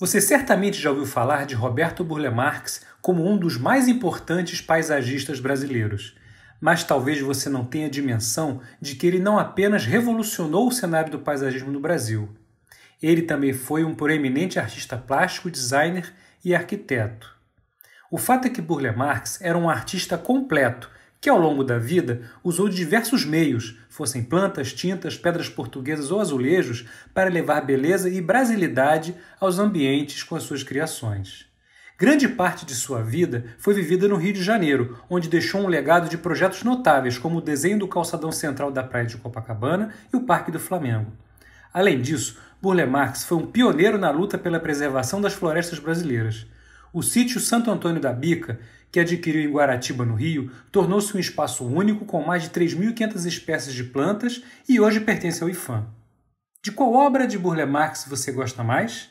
Você certamente já ouviu falar de Roberto Burle Marx como um dos mais importantes paisagistas brasileiros. Mas talvez você não tenha dimensão de que ele não apenas revolucionou o cenário do paisagismo no Brasil. Ele também foi um proeminente artista plástico, designer e arquiteto. O fato é que Burle Marx era um artista completo que ao longo da vida usou diversos meios, fossem plantas, tintas, pedras portuguesas ou azulejos, para levar beleza e brasilidade aos ambientes com as suas criações. Grande parte de sua vida foi vivida no Rio de Janeiro, onde deixou um legado de projetos notáveis, como o desenho do calçadão central da praia de Copacabana e o Parque do Flamengo. Além disso, Burle Marx foi um pioneiro na luta pela preservação das florestas brasileiras. O sítio Santo Antônio da Bica, que adquiriu em Guaratiba, no Rio, tornou-se um espaço único com mais de 3.500 espécies de plantas e hoje pertence ao IFAM. De qual obra de Burle Marx você gosta mais?